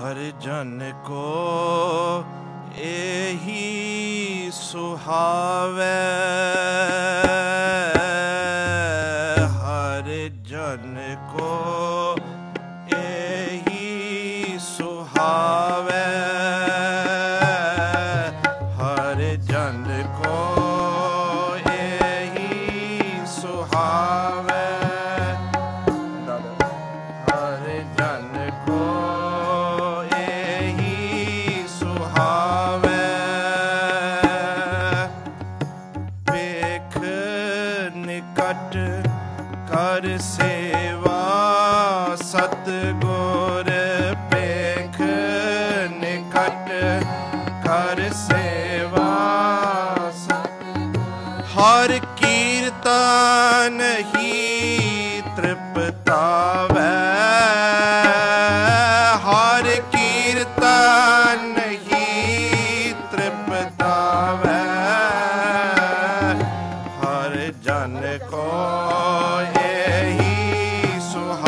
हर जन को एही सुहावे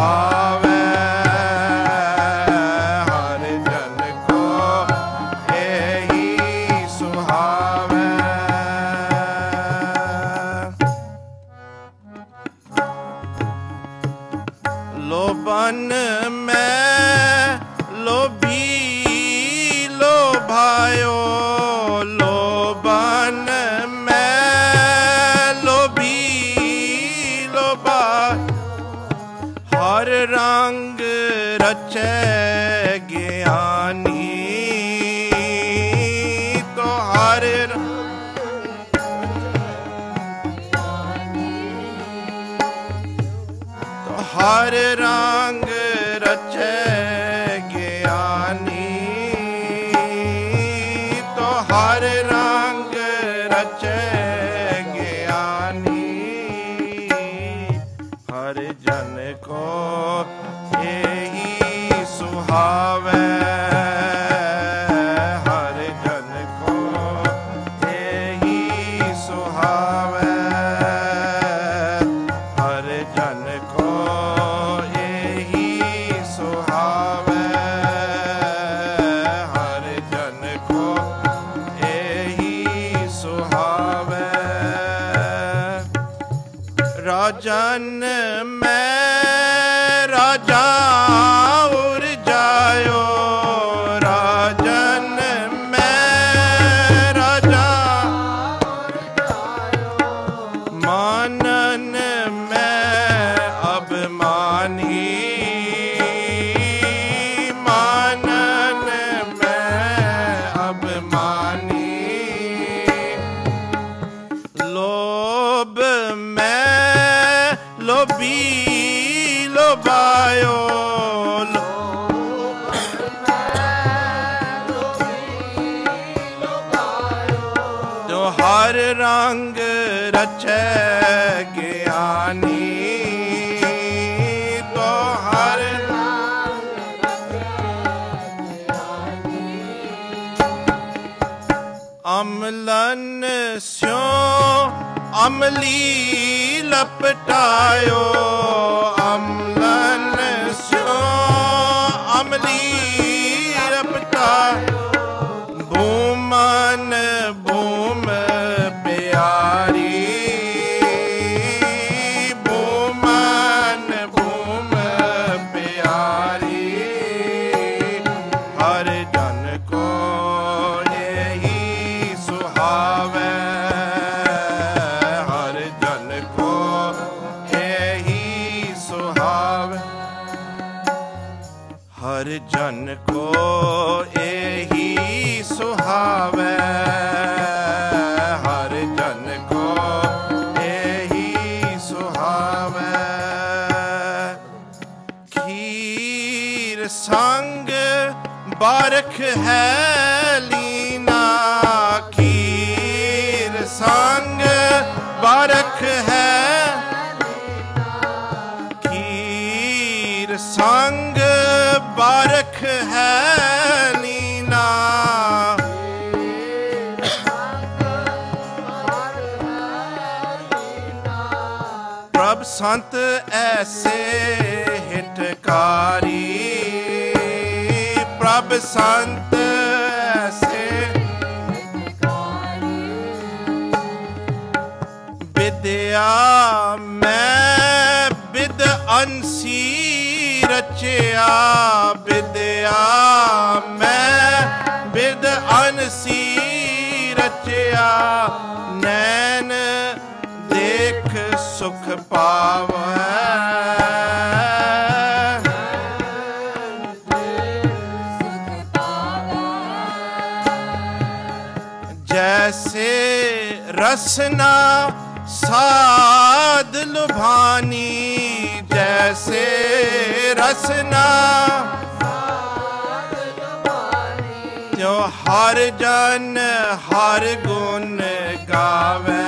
Ah. Hare Rama ਗਿਆਨੀ ਤੋ ਅਮਲਨ ਸਿਓ ਅਮਲੀ ਲਪਟਾਇਓ ਪਰਖ ਹੈ ਲੀਨਾ ਕੀਰ ਸੰਗ ਬਰਖ ਹੈ ਕੀਰ ਸੰਗ ਬਰਖ ਹੈ ਲੀਨਾ। ਪ੍ਰਭ ਸੰਤ ਐਸੇ ਹਿਟਕਾਰੀ ਸੰਤ ਐਸੇ। ਵਿਦਿਆ ਮੈਂ ਵਿਦ ਅਨਸੀ ਰਚਿਆ। ਵਿਦਿਆ ਮੈਂ ਵਿਦ ਅਨਸੀ ਰਚਿਆ। ਨੈਣ ਦੇਖ ਸੁਖ ਪਾਵੈ। जैसे रसना साध लुभानी जैसे रसना जो हर जन हर गुण गावे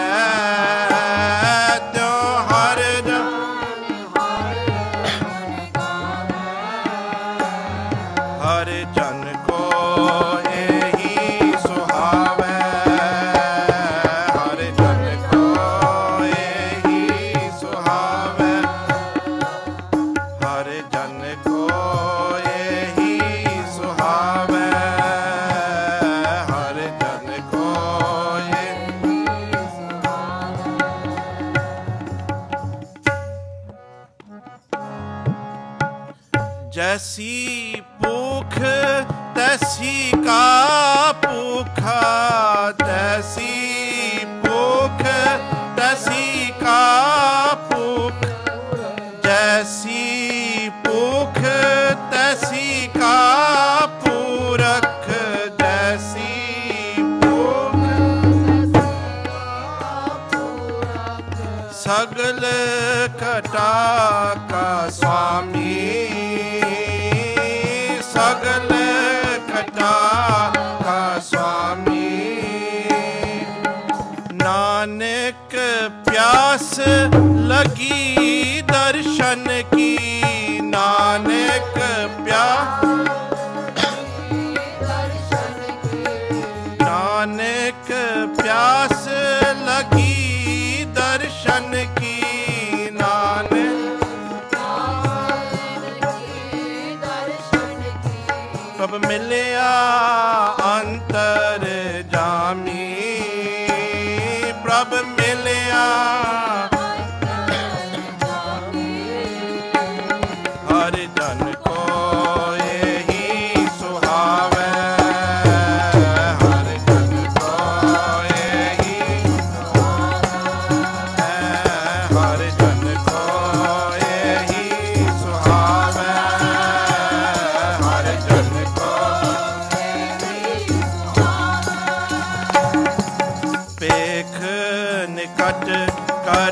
ਸਗਲ ਘਟਾ ਕਾ ਸੁਆਮੀ ਸਗਲ ਘਟਾ ਕਾ ਸੁਆਮੀ ਨਾਨਕ ਪਿਆਸ ਲਗੀ ਦਰਸ਼ਨ ਕੀ ਨਾਨਕ ਮਿਲਿਆ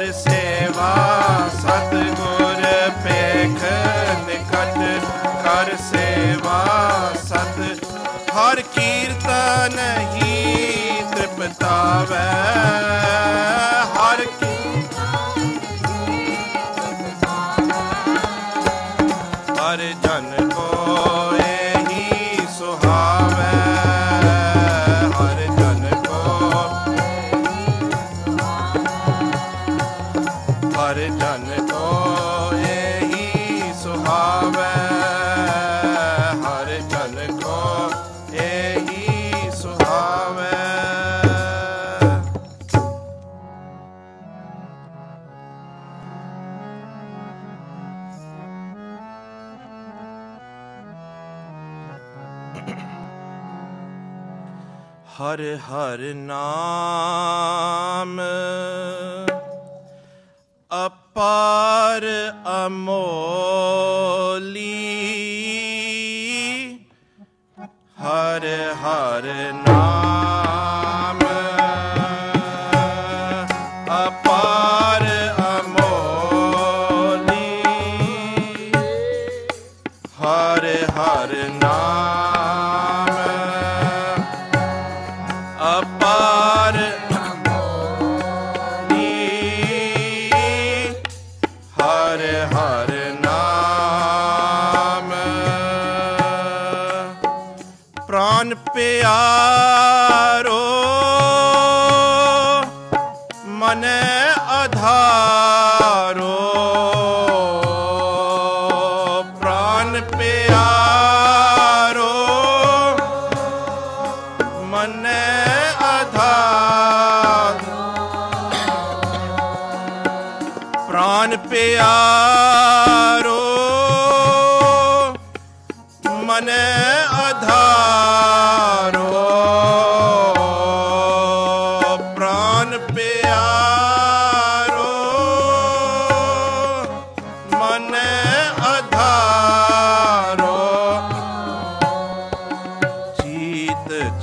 ਕਰ ਹਰ ਜਨ ਕੋ ਹੀ ਸੁਹਾਵੈ। ਹਰ ਜਨ ਕੋ ਹੀ ਸੁਹਾਵੈ। ਹਰ ਹਰ ਨਾਮ ਹਰ ਹਰ ਨਾਮ આધારો.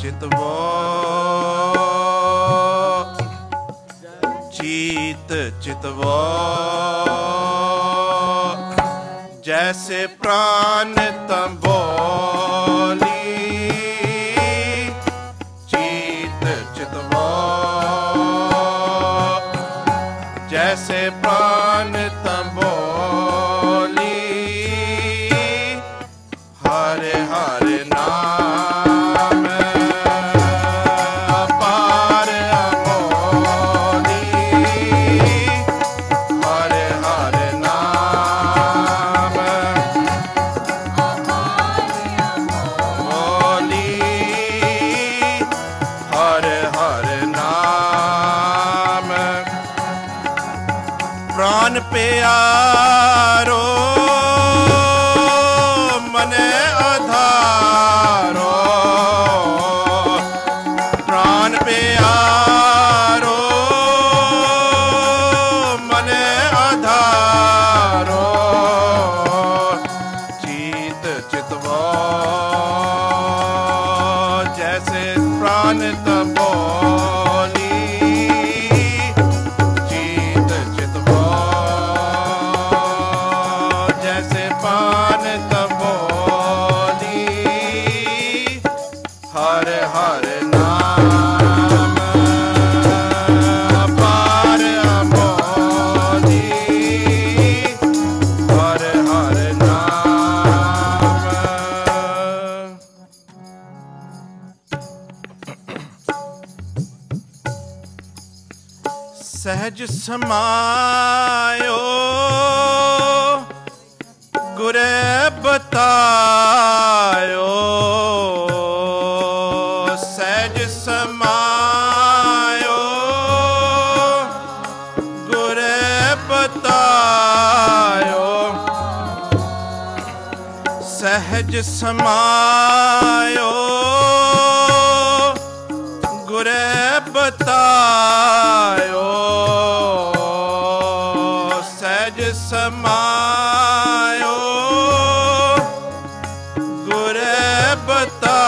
ਚਿਤਵਾ ਚੀਤ ਚਿਤਵਾ ਜੈਸੇ ਪ੍ਰਾਨ ਤੰਬ ਸਹਿਜ ਸਮਾਇਓ ਗੁਰੇ ਬਤਾਇਓ। ਸਹਿਜ ਸਮਾਇਓ ਗੁਰੇ ਬਤਾਇਓ। ਸਹਿਜ ਸਮਾਇਓ। ਗੁਰੇ ਬਤਾ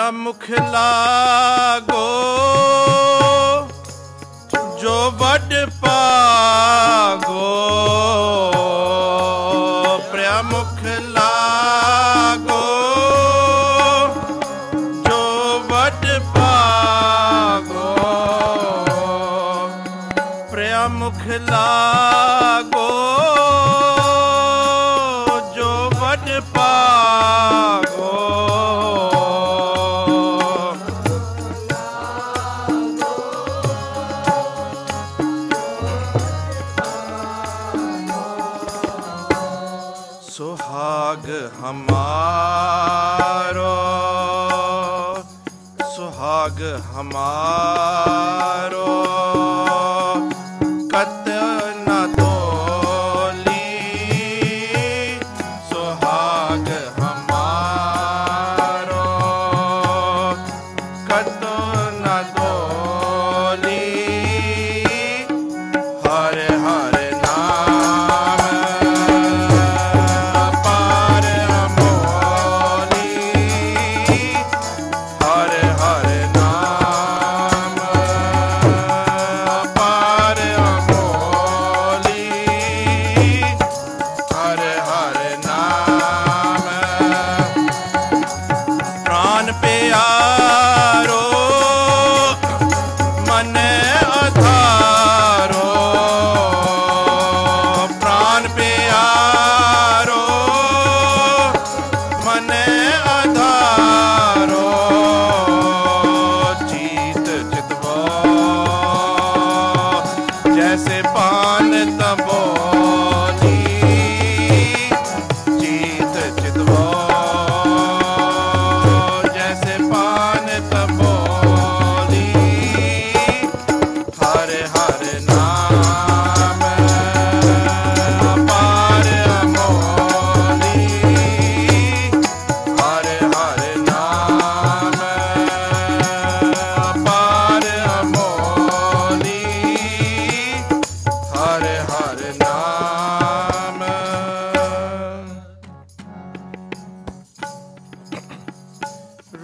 ਮਾਇਆ ਮੁਖ ਲਾਗੋ ਜੋ ਵੱਡ ਪਾ सुहाग हमारो सुहाग हमारो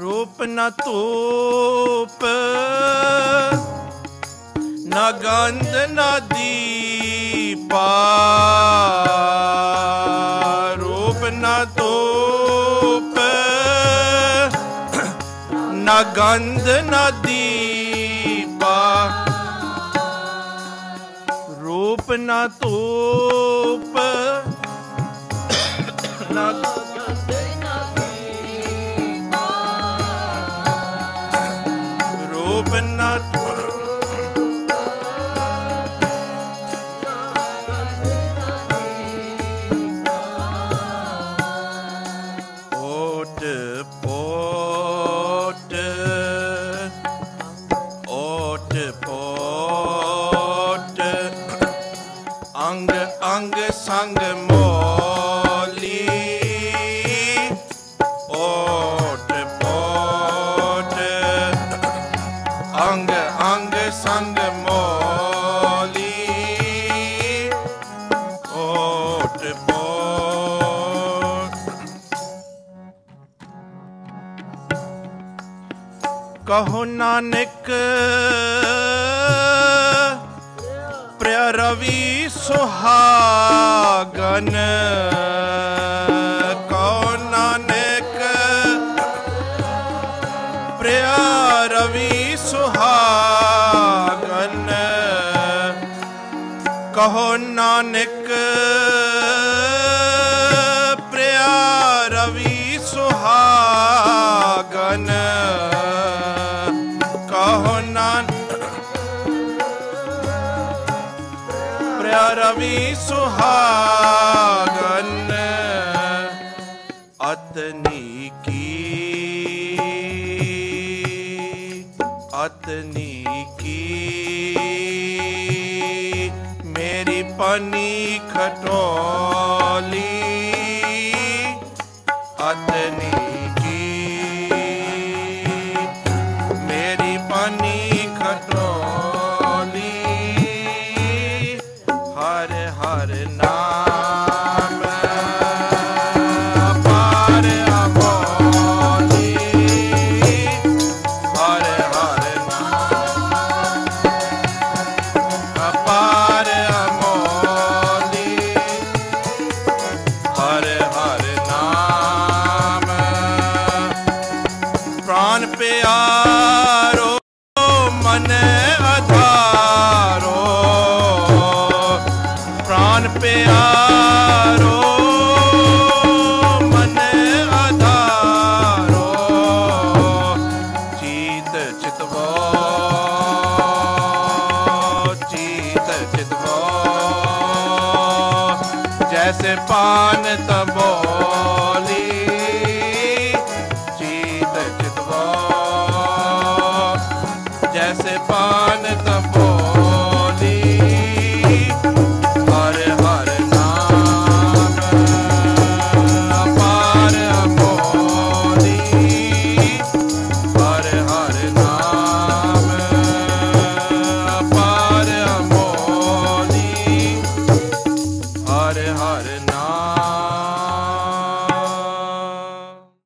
ਰੂਪ ਨਾ ਤੋਪ ਨਾ ਗੰਧ, ਨਾ ਦੀਪਾ। ਰੂਪ ਨਾ ਧੂਪ, ਨਾ ਗੰਧ, ਨਾ ਦੀਪਾ। ਰੂਪ ਨਾ ਧੂਪ, ਨਾ ਕਹੋ ਨਾਨਕ ਪ੍ਰਿਆ ਰਵੀ ਸੁਹਾਗਨ। ਕਹੋ ਨਾਨਕ ਪ੍ਰਿਆ ਰਵੀ ਸੁਹਾਗਨ। ਕਹੋ ਨਾਨਕ ਪ੍ਰਿਆ ਰਵੀ ਸੁਹਾਗਨ। ਅਤਨੀ ਕੀ? ਅਤਨੀ ਕੀ? ਮੇਰੀ ਪਾਨੀ ਖਟੋ ਚੀਤ ਚਿਤਵੋ ਜੈਸੇ ਪਾਨ